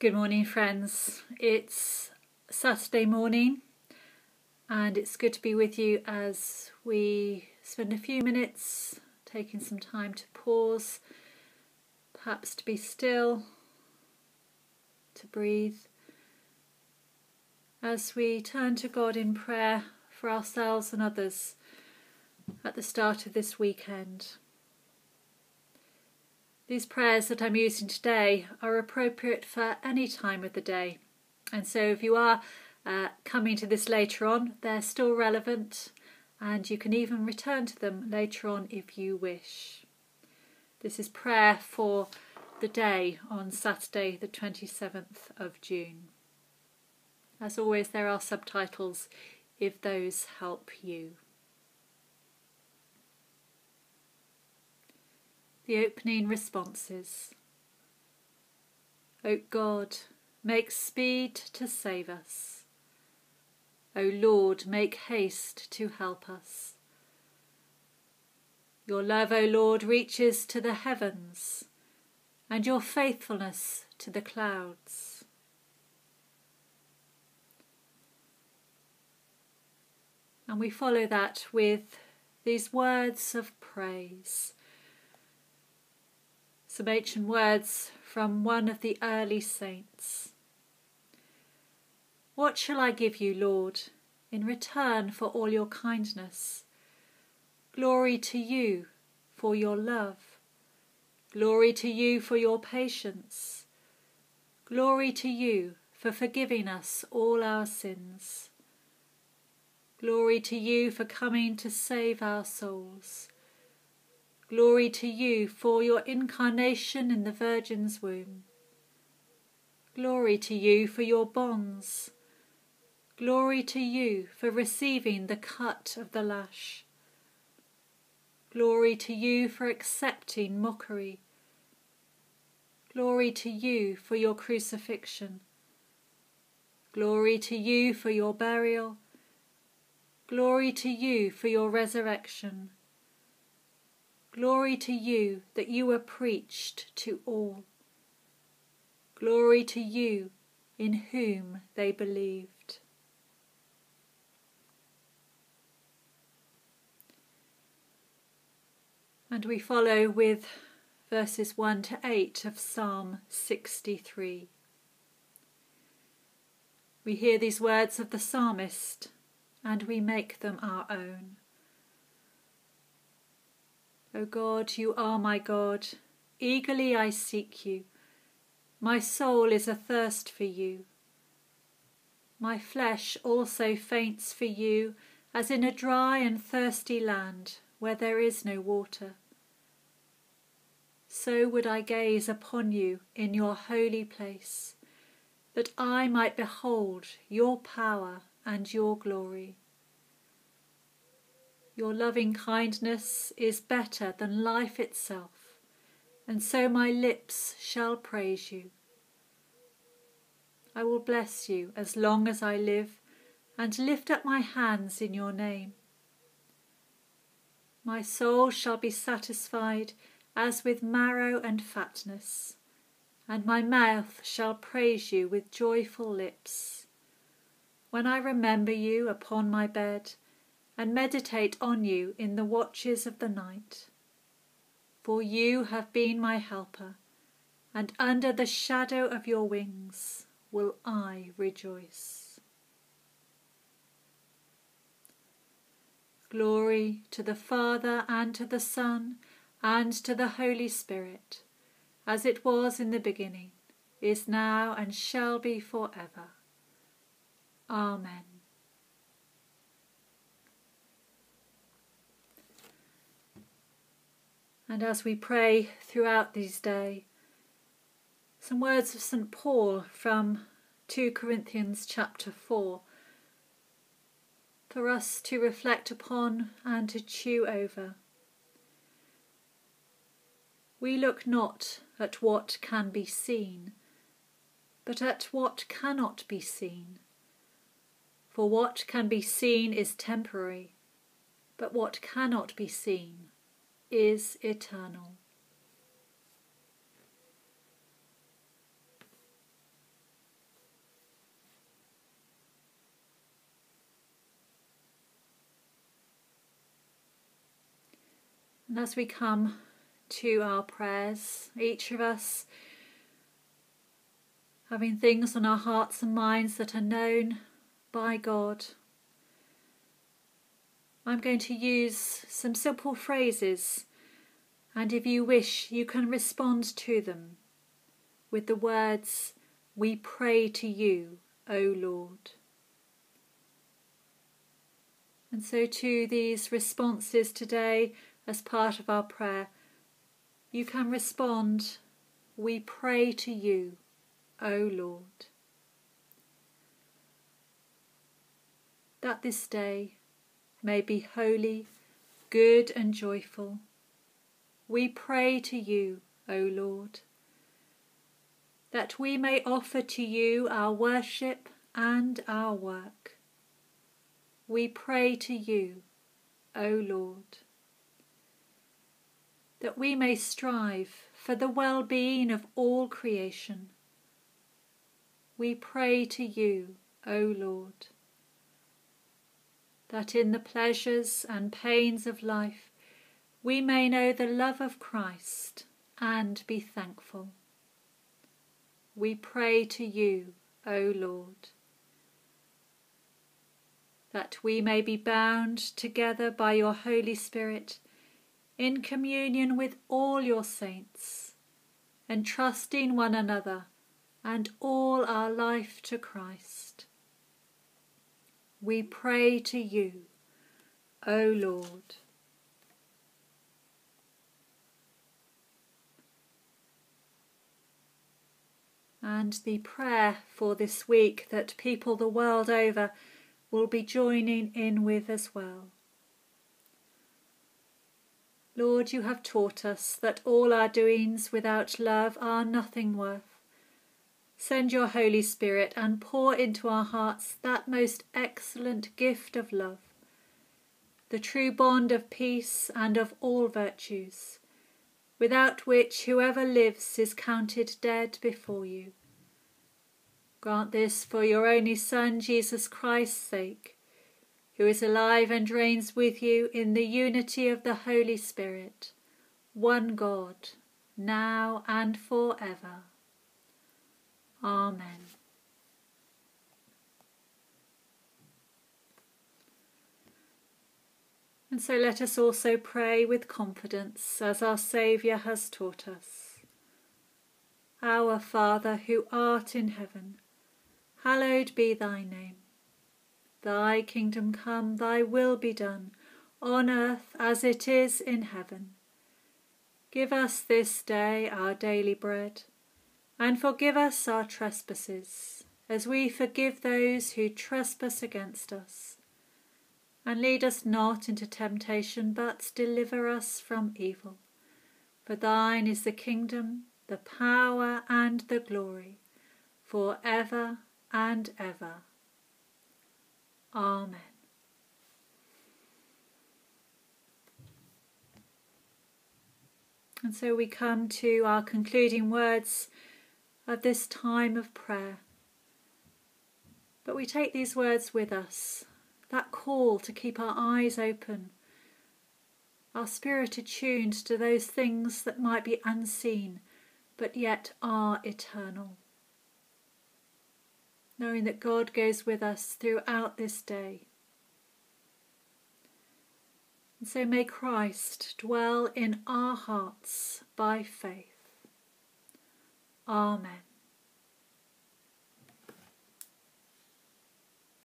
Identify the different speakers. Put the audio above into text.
Speaker 1: Good morning, friends. It's Saturday morning, and it's good to be with you as we spend a few minutes taking some time to pause, perhaps to be still, to breathe, as we turn to God in prayer for ourselves and others at the start of this weekend. These prayers that I'm using today are appropriate for any time of the day. And so if you are uh, coming to this later on, they're still relevant and you can even return to them later on if you wish. This is prayer for the day on Saturday, the 27th of June. As always, there are subtitles if those help you. The opening responses. O God, make speed to save us. O Lord, make haste to help us. Your love, O Lord, reaches to the heavens, and your faithfulness to the clouds. And we follow that with these words of praise some ancient words from one of the early saints. What shall I give you, Lord, in return for all your kindness? Glory to you for your love. Glory to you for your patience. Glory to you for forgiving us all our sins. Glory to you for coming to save our souls. Glory to you for your incarnation in the Virgin's womb. Glory to you for your bonds. Glory to you for receiving the cut of the lash. Glory to you for accepting mockery. Glory to you for your crucifixion. Glory to you for your burial. Glory to you for your resurrection. Glory to you that you were preached to all. Glory to you in whom they believed. And we follow with verses 1 to 8 of Psalm 63. We hear these words of the psalmist and we make them our own. O God, you are my God. Eagerly I seek you. My soul is athirst for you. My flesh also faints for you, as in a dry and thirsty land where there is no water. So would I gaze upon you in your holy place, that I might behold your power and your glory. Your loving kindness is better than life itself, and so my lips shall praise you. I will bless you as long as I live, and lift up my hands in your name. My soul shall be satisfied as with marrow and fatness, and my mouth shall praise you with joyful lips. When I remember you upon my bed, and meditate on you in the watches of the night. For you have been my helper, and under the shadow of your wings will I rejoice. Glory to the Father and to the Son and to the Holy Spirit, as it was in the beginning, is now, and shall be for ever. Amen. And as we pray throughout these days, some words of St. Paul from 2 Corinthians chapter 4 for us to reflect upon and to chew over. We look not at what can be seen, but at what cannot be seen. For what can be seen is temporary, but what cannot be seen is eternal. And as we come to our prayers, each of us having things on our hearts and minds that are known by God. I'm going to use some simple phrases, and if you wish, you can respond to them with the words, We pray to you, O Lord. And so, to these responses today, as part of our prayer, you can respond, We pray to you, O Lord. That this day may be holy, good, and joyful. We pray to you, O Lord, that we may offer to you our worship and our work. We pray to you, O Lord, that we may strive for the well-being of all creation. We pray to you, O Lord that in the pleasures and pains of life we may know the love of Christ and be thankful. We pray to you, O Lord, that we may be bound together by your Holy Spirit in communion with all your saints, entrusting one another and all our life to Christ we pray to you, O Lord. And the prayer for this week that people the world over will be joining in with as well. Lord, you have taught us that all our doings without love are nothing worth. Send your Holy Spirit and pour into our hearts that most excellent gift of love, the true bond of peace and of all virtues, without which whoever lives is counted dead before you. Grant this for your only Son, Jesus Christ's sake, who is alive and reigns with you in the unity of the Holy Spirit, one God, now and for ever. Amen. And so let us also pray with confidence as our Saviour has taught us. Our Father who art in heaven, hallowed be thy name. Thy kingdom come, thy will be done, on earth as it is in heaven. Give us this day our daily bread and forgive us our trespasses, as we forgive those who trespass against us. And lead us not into temptation, but deliver us from evil. For thine is the kingdom, the power, and the glory, for ever and ever. Amen. And so we come to our concluding words of this time of prayer. But we take these words with us, that call to keep our eyes open, our spirit attuned to those things that might be unseen but yet are eternal. Knowing that God goes with us throughout this day. And so may Christ dwell in our hearts by faith. Amen.